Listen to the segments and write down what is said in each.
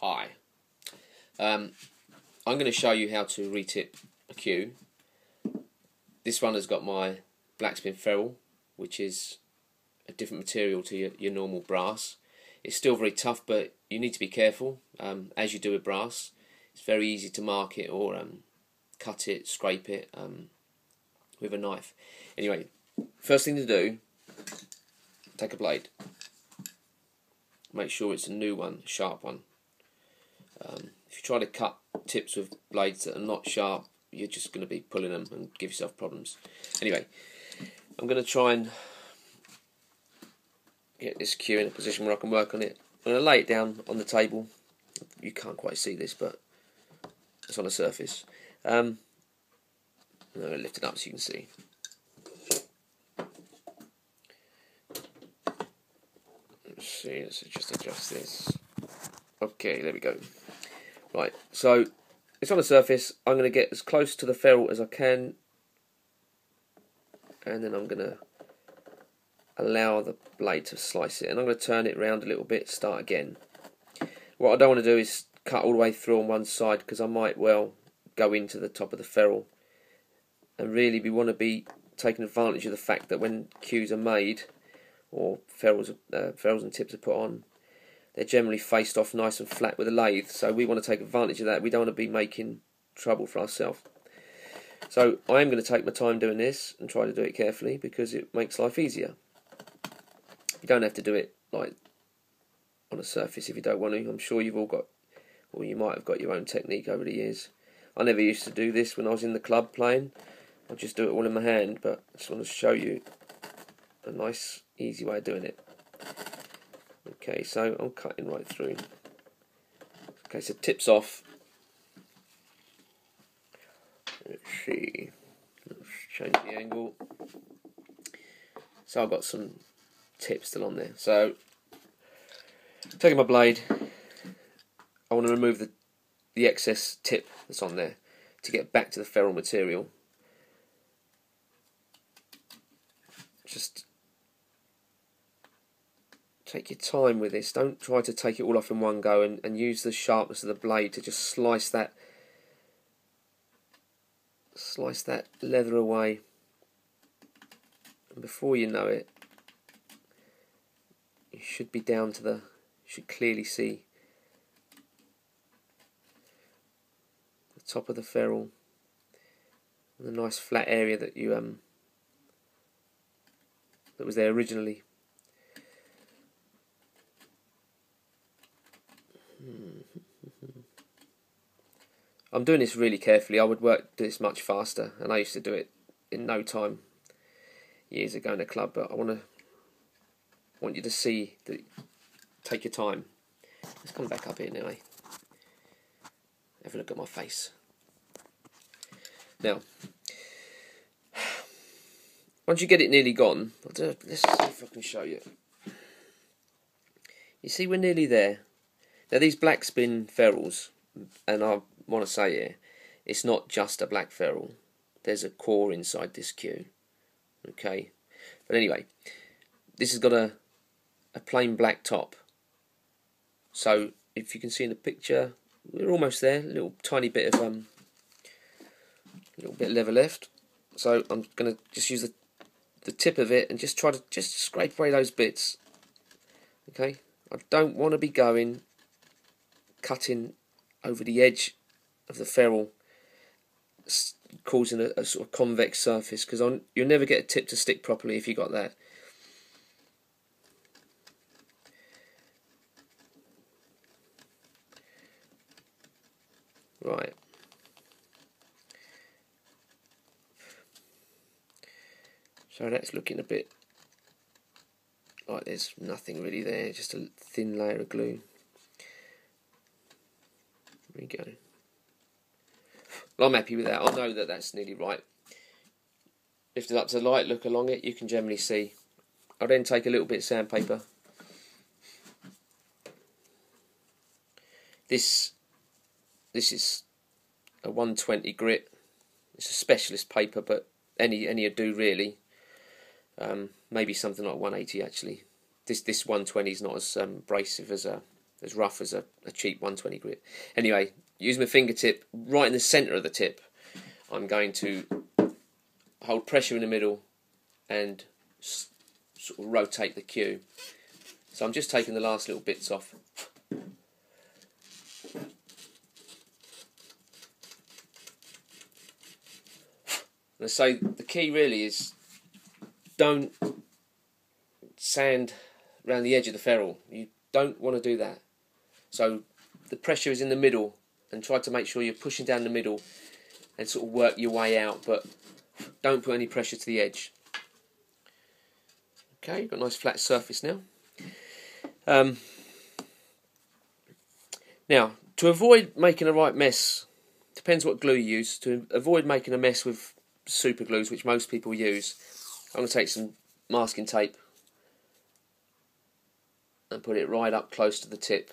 Hi. Um, I'm going to show you how to retip a cue. This one has got my blackspin ferrule, which is a different material to your, your normal brass. It's still very tough, but you need to be careful um, as you do with brass. It's very easy to mark it or um, cut it, scrape it um, with a knife. Anyway, first thing to do, take a blade. Make sure it's a new one, sharp one. Um, if you try to cut tips with blades that are not sharp, you're just going to be pulling them and give yourself problems. Anyway, I'm going to try and get this cue in a position where I can work on it. I'm going to lay it down on the table. You can't quite see this, but it's on a surface. Um, I'm going to lift it up so you can see. Let's see, let's just adjust this. Okay, there we go. Right, so it's on the surface. I'm going to get as close to the ferrule as I can, and then I'm going to allow the blade to slice it, and I'm going to turn it around a little bit, start again. What I don't want to do is cut all the way through on one side because I might well go into the top of the ferrule, and really we want to be taking advantage of the fact that when cues are made, or ferrules, uh, ferrules and tips are put on, they're generally faced off nice and flat with a lathe. So we want to take advantage of that. We don't want to be making trouble for ourselves. So I am going to take my time doing this and try to do it carefully because it makes life easier. You don't have to do it like on a surface if you don't want to. I'm sure you've all got, or you might have got your own technique over the years. I never used to do this when I was in the club playing. I just do it all in my hand, but I just want to show you a nice, easy way of doing it. Okay, so I'm cutting right through. Okay, so tips off. Let's see. Let's change the angle. So I've got some tips still on there. So taking my blade, I want to remove the the excess tip that's on there to get back to the ferrule material. Just take your time with this. Don't try to take it all off in one go and, and use the sharpness of the blade to just slice that slice that leather away. And before you know it, you should be down to the you should clearly see the top of the ferrule and the nice flat area that you um that was there originally. I'm doing this really carefully. I would work this much faster, and I used to do it in no time years ago in a club. But I want to want you to see that. Take your time. Let's come back up here anyway. Eh? Have a look at my face. Now, once you get it nearly gone, let's see if I can show you. You see, we're nearly there. Now, these black spin ferrules, and I want to say here, it's not just a black ferrule. There's a core inside this cue. Okay, but anyway, this has got a a plain black top. So if you can see in the picture, we're almost there. A little tiny bit of um, little bit of leather left. So I'm gonna just use the the tip of it and just try to just scrape away those bits. Okay, I don't want to be going cutting over the edge of the ferrule, causing a, a sort of convex surface because on you'll never get a tip to stick properly if you got that. Right. So that's looking a bit like there's nothing really there, just a thin layer of glue. There we go. Well, I'm happy with that. I know that that's nearly right. Lift it up to the light, look along it, you can generally see. I'll then take a little bit of sandpaper. This this is a 120 grit. It's a specialist paper, but any any do really. Um, maybe something like 180 actually. This this 120 is not as um, abrasive as a as rough as a, a cheap 120 grit. Anyway, use my fingertip right in the centre of the tip. I'm going to hold pressure in the middle and sort of rotate the cue. So I'm just taking the last little bits off. And so the key really is don't sand around the edge of the ferrule. You don't want to do that. So the pressure is in the middle and try to make sure you're pushing down the middle and sort of work your way out, but don't put any pressure to the edge. Okay, you've got a nice flat surface now. Um, now, to avoid making a right mess, depends what glue you use, to avoid making a mess with super glues, which most people use, I'm going to take some masking tape and put it right up close to the tip.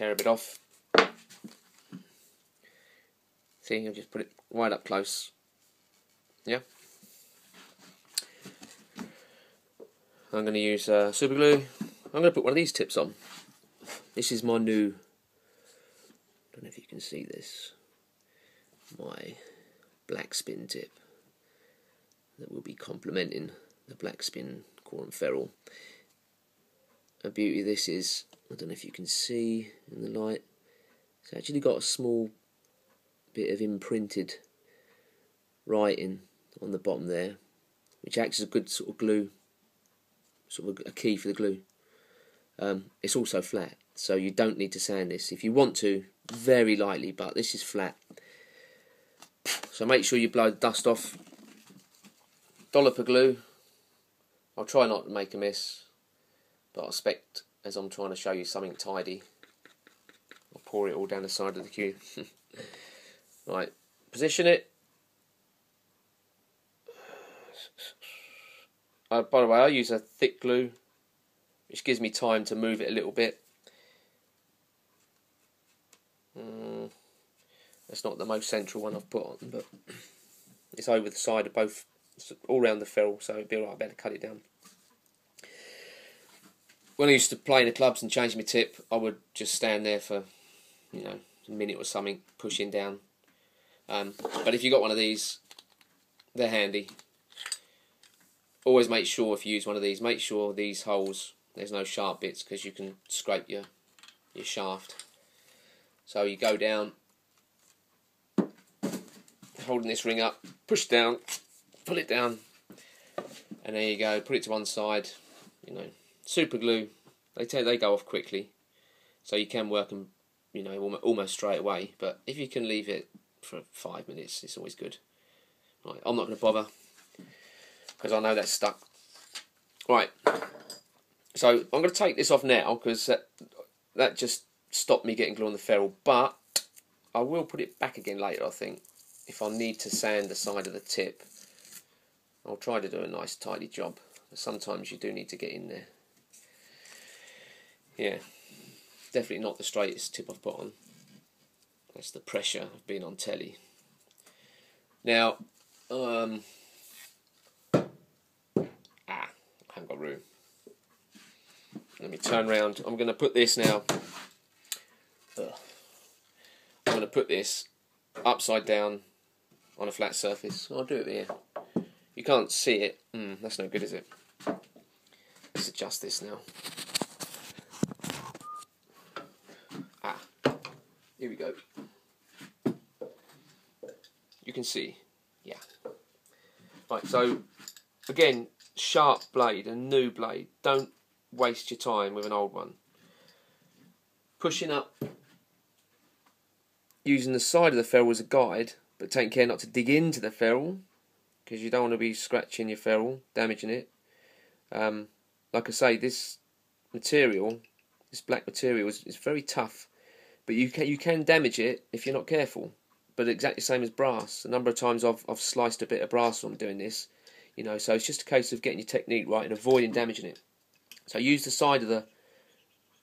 Tear a bit off. See, I've just put it right up close. Yeah. I'm going to use uh, super glue. I'm going to put one of these tips on. This is my new. I don't know if you can see this. My black spin tip that will be complementing the black spin Corum ferrule. A beauty this is, I don't know if you can see in the light, it's actually got a small bit of imprinted writing on the bottom there, which acts as a good sort of glue, sort of a key for the glue. Um, it's also flat, so you don't need to sand this. If you want to, very lightly, but this is flat. So make sure you blow the dust off. Dollop of glue. I'll try not to make a mess, but I expect as I'm trying to show you something tidy, I'll pour it all down the side of the cue. Right, position it. Uh, by the way, I use a thick glue, which gives me time to move it a little bit. Mm, that's not the most central one I've put on, but it's over the side of both, all around the ferrule, so it'd be alright, I better cut it down. When I used to play in the clubs and change my tip, I would just stand there for, you know, a minute or something, pushing down um, but if you've got one of these, they're handy. Always make sure if you use one of these, make sure these holes, there's no sharp bits because you can scrape your, your shaft. So you go down, holding this ring up, push down, pull it down, and there you go. Put it to one side. You know, super glue. They they go off quickly, so you can work them. You know, almost straight away. But if you can leave it for five minutes. It's always good. Right, I'm not going to bother because I know that's stuck. Right, so I'm going to take this off now because that, that just stopped me getting glue on the ferrule. But I will put it back again later. I think if I need to sand the side of the tip, I'll try to do a nice tidy job. Sometimes you do need to get in there. Yeah, definitely not the straightest tip I've put on. That's the pressure of being on telly. Now, um, ah, I haven't got room. Let me turn around. I'm going to put this now. Ugh. I'm going to put this upside down on a flat surface. I'll do it here. You can't see it. Mm, that's no good, is it? Let's adjust this now. Here we go you can see. Yeah. Right, so again, sharp blade, a new blade. Don't waste your time with an old one. Pushing up, using the side of the ferrule as a guide, but taking care not to dig into the ferrule because you don't want to be scratching your ferrule, damaging it. Um, like I say, this material, this black material, is, is very tough, but you can you can damage it if you're not careful but exactly the same as brass. A number of times I've I've sliced a bit of brass I'm doing this, you know. So it's just a case of getting your technique right and avoiding damaging it. So use the side of the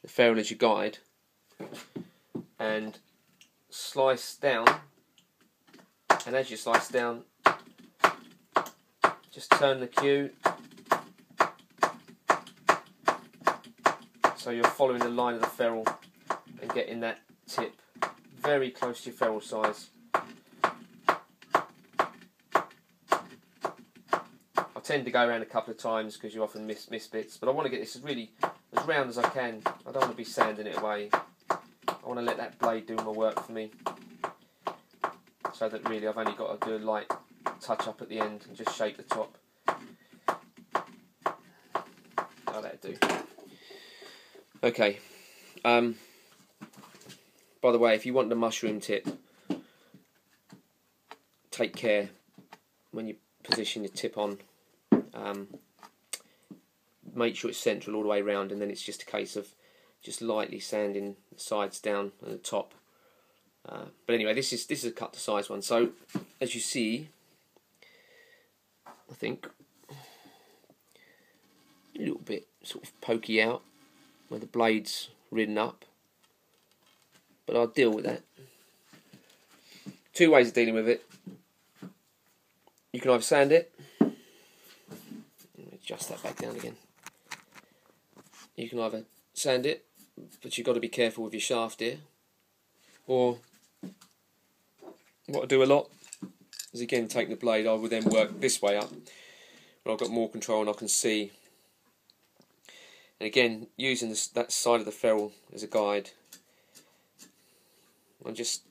the ferrule as your guide, and slice down. And as you slice down, just turn the cue So you're following the line of the ferrule and getting that tip very close to your ferrule size. I tend to go around a couple of times because you often miss, miss bits, but I want to get this really as round as I can. I don't want to be sanding it away. I want to let that blade do my work for me. So that really I've only got to do a light touch up at the end and just shape the top. Oh, that'll do. Okay. Um, by the way, if you want the mushroom tip, take care when you position your tip on. Um, make sure it's central all the way around, and then it's just a case of just lightly sanding the sides down and the top. Uh, but anyway, this is this is a cut to size one. So as you see, I think a little bit sort of pokey out where the blade's ridden up. But I'll deal with that. Two ways of dealing with it. You can either sand it. adjust that back down again. You can either sand it, but you've got to be careful with your shaft here. Or what I do a lot is again take the blade, I will then work this way up where I've got more control and I can see. And again, using this, that side of the ferrule as a guide, I'm just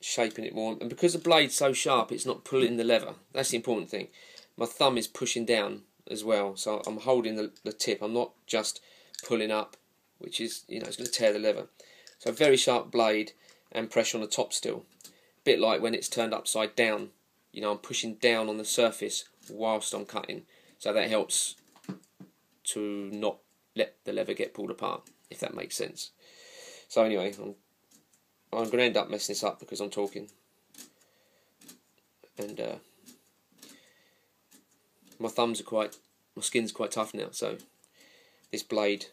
shaping it more. And because the blade's so sharp, it's not pulling the lever. That's the important thing. My thumb is pushing down as well, so I'm holding the, the tip. I'm not just pulling up, which is, you know, it's going to tear the lever. So very sharp blade and pressure on the top still. A bit like when it's turned upside down. You know, I'm pushing down on the surface whilst I'm cutting. So that helps to not let the lever get pulled apart, if that makes sense. So anyway, I'm, I'm going to end up messing this up because I'm talking. And uh, my thumbs are quite, my skin's quite tough now, so this blade,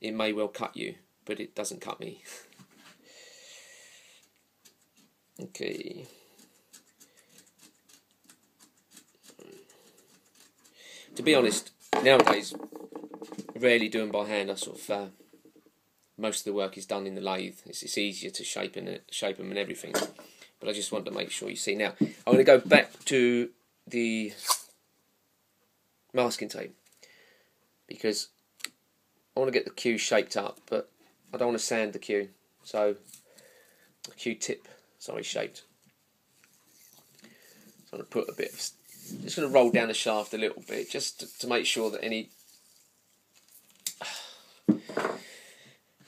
it may well cut you, but it doesn't cut me. Okay. To be honest, nowadays, rarely doing by hand. I sort of uh, most of the work is done in the lathe. It's, it's easier to shape and shape them and everything. But I just want to make sure you see. Now I'm going to go back to the masking tape because I want to get the cue shaped up, but I don't want to sand the cue. So the cue tip sorry, shaped. So I'm going to put a bit of, just going to roll down the shaft a little bit, just to, to make sure that any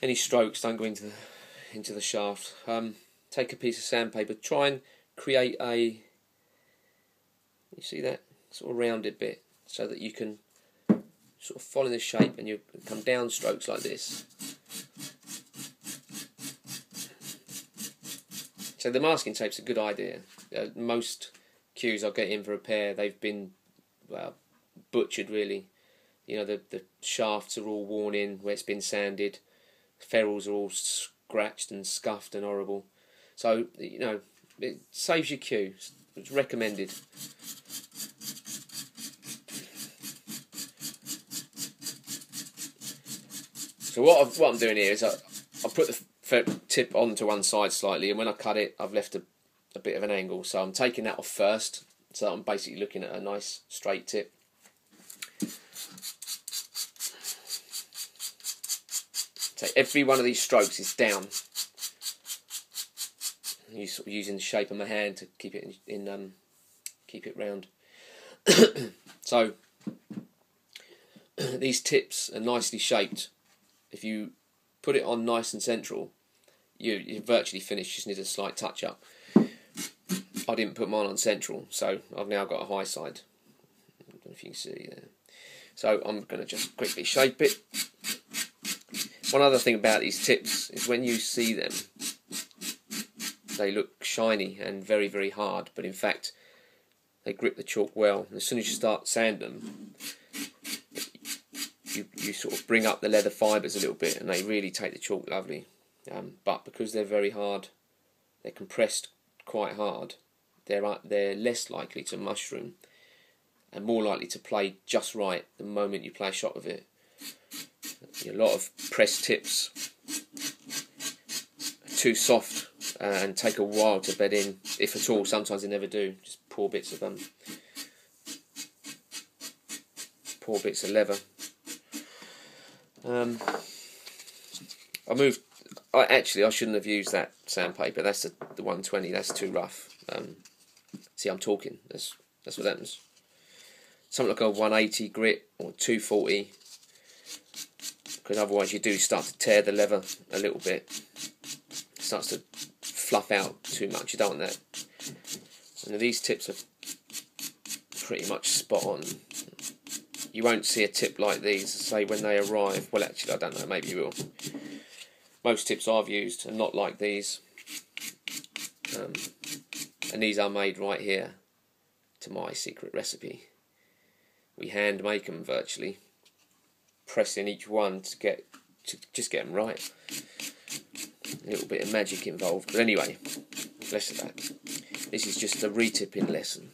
any strokes don't go into the, into the shaft. Um, take a piece of sandpaper, try and create a, you see that, sort of rounded bit, so that you can sort of follow the shape and you come down strokes like this. So the masking tape's a good idea. Uh, most cues I get in for repair, they've been well butchered really. You know the the shafts are all worn in where it's been sanded. Ferrules are all scratched and scuffed and horrible. So you know it saves your cue. It's recommended. So what, i what I'm doing here is I, I put the tip onto one side slightly, and when I cut it, I've left a, a bit of an angle. So I'm taking that off first, so I'm basically looking at a nice straight tip. So every one of these strokes is down. You sort of using the shape of my hand to keep it in, in um, keep it round. so these tips are nicely shaped. If you put it on nice and central, you, you're virtually finished, You just need a slight touch up. I didn't put mine on central, so I've now got a high side. I don't know if you can see there. So I'm going to just quickly shape it. One other thing about these tips is when you see them, they look shiny and very, very hard, but in fact, they grip the chalk well. And as soon as you start sanding them, you, you sort of bring up the leather fibres a little bit and they really take the chalk lovely. Um, but because they're very hard, they're compressed quite hard. They're uh, they're less likely to mushroom, and more likely to play just right the moment you play a shot with it. A lot of press tips too soft and take a while to bed in, if at all. Sometimes they never do. Just poor bits of them. Poor bits of leather. Um, I moved. I actually I shouldn't have used that sandpaper. That's the, the 120. That's too rough. Um, see, I'm talking. That's that's what happens. Something like a 180 grit or 240, because otherwise you do start to tear the leather a little bit. It starts to fluff out too much. You don't want that. And these tips are pretty much spot on you won't see a tip like these, say, when they arrive. Well, actually, I don't know, maybe you will. Most tips I've used are not like these. Um, and these are made right here to my secret recipe. We hand make them virtually, pressing each one to get to just get them right. A little bit of magic involved, but anyway, less of that. This is just a retipping lesson.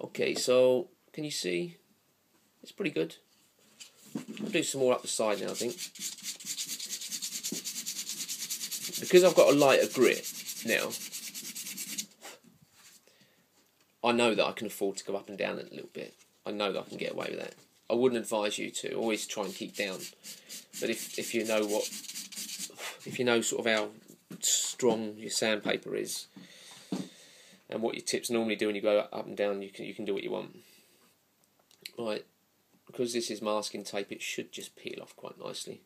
Okay, so can you see? It's pretty good. I'll do some more up the side now, I think. Because I've got a lighter grit now, I know that I can afford to go up and down a little bit. I know that I can get away with that. I wouldn't advise you to always try and keep down. But if, if you know what, if you know sort of how strong your sandpaper is, and what your tips normally do when you go up and down, you can you can do what you want. Right, because this is masking tape, it should just peel off quite nicely.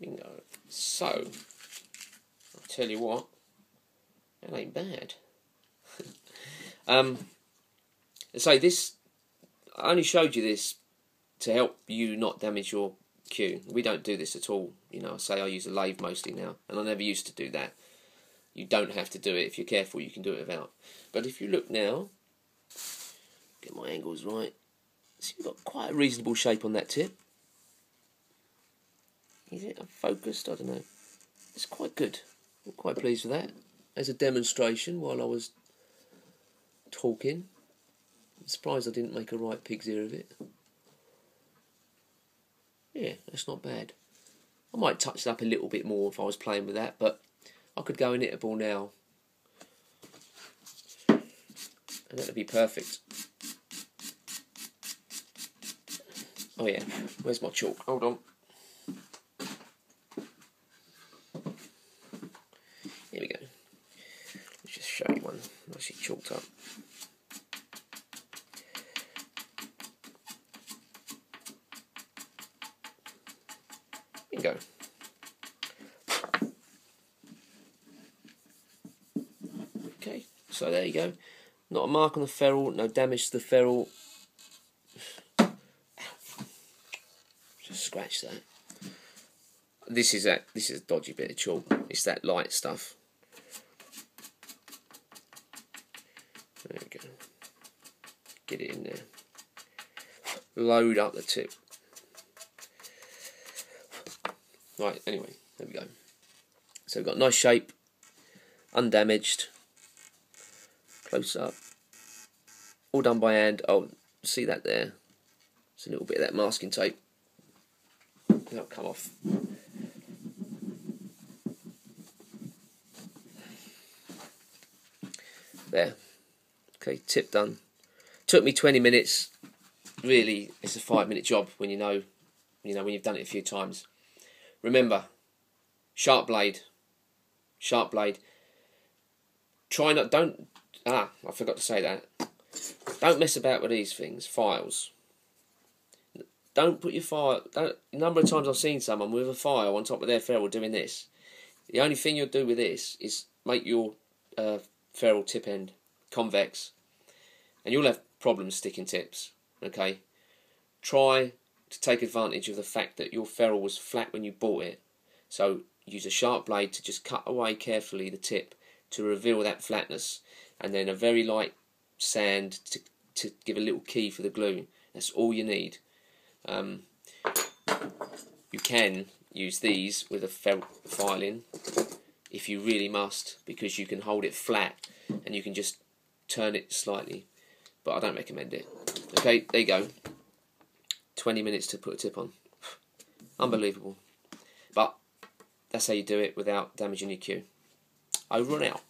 Bingo. So, I'll tell you what, that ain't bad. um, so this, I only showed you this to help you not damage your cue. We don't do this at all. You know, I say I use a lathe mostly now, and I never used to do that. You don't have to do it. If you're careful, you can do it without. But if you look now, get my angles right. See, you've got quite a reasonable shape on that tip. Is it focused? I don't know. It's quite good. I'm quite pleased with that. As a demonstration while I was talking. I'm surprised I didn't make a right pig's ear of it. Yeah, that's not bad. I might touch it up a little bit more if I was playing with that, but I could go and hit a ball now. And that'd be perfect. Oh yeah, where's my chalk? Hold on. Here we go. Let's just show you one nicely chalked up. There you go. So there you go. Not a mark on the ferrule, no damage to the ferrule. Just scratch that. This is that. This is a dodgy bit of chalk. It's that light stuff. There we go. Get it in there. Load up the tip. Right. Anyway, there we go. So we've got nice shape, undamaged close up. All done by hand. Oh, see that there? It's a little bit of that masking tape. That'll come off. There. Okay, tip done. Took me 20 minutes. Really, it's a five minute job when you know, you know, when you've done it a few times. Remember, sharp blade. Sharp blade. Try not, don't Ah, I forgot to say that. Don't mess about with these things, files. Don't put your file. Don't, number of times I've seen someone with a file on top of their ferrule doing this. The only thing you'll do with this is make your uh, ferrule tip end convex, and you'll have problems sticking tips. Okay, try to take advantage of the fact that your ferrule was flat when you bought it. So use a sharp blade to just cut away carefully the tip to reveal that flatness and then a very light sand to, to give a little key for the glue. That's all you need. Um, you can use these with a felt filing if you really must because you can hold it flat and you can just turn it slightly, but I don't recommend it. Okay, there you go. 20 minutes to put a tip on. Unbelievable. But that's how you do it without damaging your cue. Over and out.